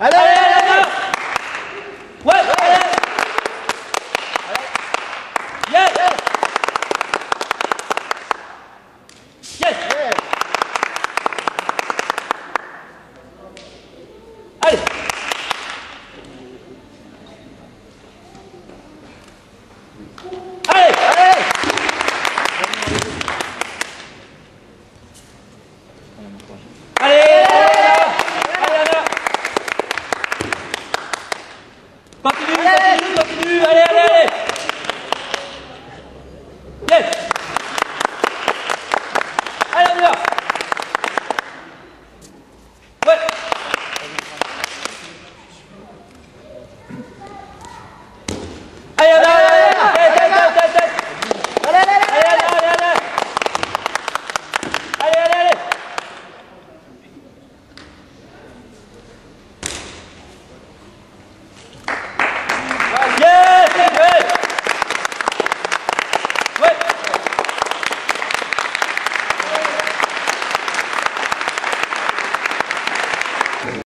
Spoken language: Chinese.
来来来来来喂喂耶耶耶耶，哎